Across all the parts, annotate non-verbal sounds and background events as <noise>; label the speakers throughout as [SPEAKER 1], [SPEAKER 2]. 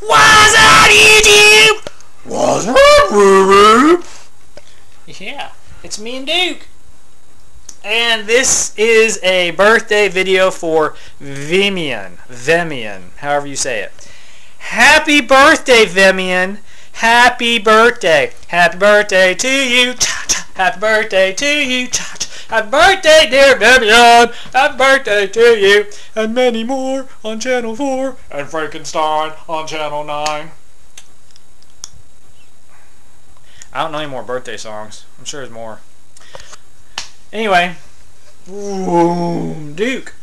[SPEAKER 1] What's up, YouTube?
[SPEAKER 2] What's up, Ruby?
[SPEAKER 1] Yeah, it's me and Duke. And this is a birthday video for Vemion. Vemion, however you say it. Happy birthday, Vemion. Happy birthday. Happy birthday to you. Cha-cha. Happy birthday to you. Happy birthday, dear Vivian! Happy birthday to you. And many more on Channel 4 and Frankenstein on Channel 9. I don't know any more birthday songs. I'm sure there's more. Anyway, Duke.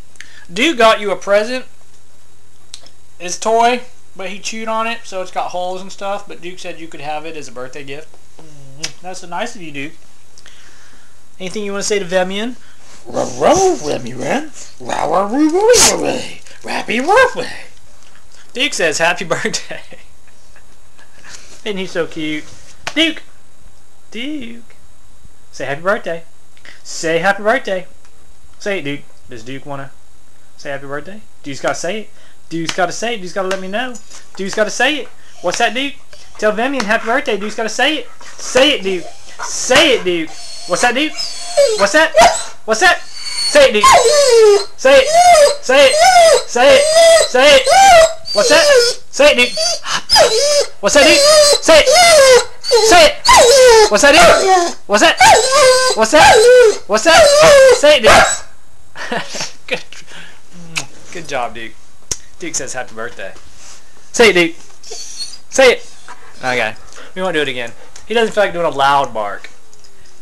[SPEAKER 1] Duke got you a present. It's toy, but he chewed on it, so it's got holes and stuff. But Duke said you could have it as a birthday gift. Mm-hmm. That's so nice of you, Duke. Anything you want to say to Vemion?
[SPEAKER 2] Row, Remy Ren. Row, Ruby, Happy birthday.
[SPEAKER 1] Duke says happy birthday. <laughs> Isn't he so cute? Duke! Duke! Say happy birthday. Say happy birthday. Say it, Duke. Does Duke want to say happy birthday? Duke's got to say it. Duke's got to say it. Duke's got to let me know. Duke's got to say it. What's that, Duke? Tell Vemion happy birthday. Duke's got to say it. Say it, Duke. Say it, Duke. What's that, Duke? <laughs> What's that? What's that? Say it, Duke. Say it. Say it. Say it. Say it. What's that? Say it, Duke. What's that, Duke? Say it. Say it. What's that, Duke? What's that? What's that? What's that? Say it, Duke. <laughs> Good. Good job, Duke. Duke says happy birthday. Say it, Duke. Say it. Okay. We won't do it again. He doesn't feel like doing a loud bark.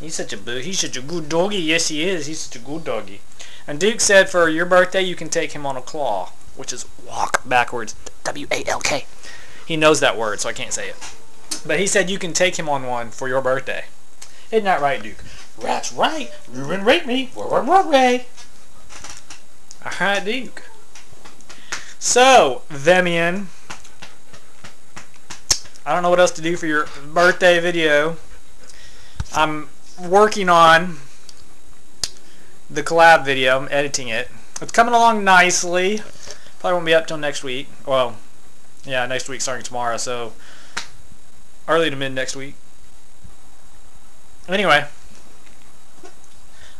[SPEAKER 1] He's such a boo. He's such a good doggy. Yes, he is. He's such a good doggy. And Duke said for your birthday, you can take him on a claw, which is walk backwards. W-A-L-K. He knows that word, so I can't say it. But he said you can take him on one for your birthday. Isn't that right, Duke?
[SPEAKER 2] That's right. Ruben rate me. Ray.
[SPEAKER 1] Alright, Duke. So, Vemion. I don't know what else to do for your birthday video. I'm working on the collab video. I'm editing it. It's coming along nicely. Probably won't be up till next week. Well, yeah, next week starting tomorrow, so early to mid next week. Anyway.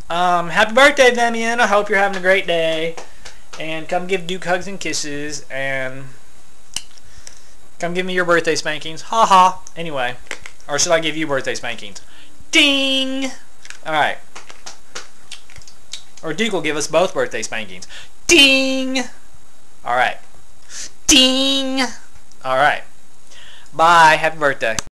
[SPEAKER 1] Um, happy birthday, Vemion. I hope you're having a great day. And come give Duke hugs and kisses. And come give me your birthday spankings. Ha ha. Anyway. Or should I give you birthday spankings? Ding! Alright. Or Duke will give us both birthday spankings. Ding! Alright. Ding! Alright. Bye. Happy birthday.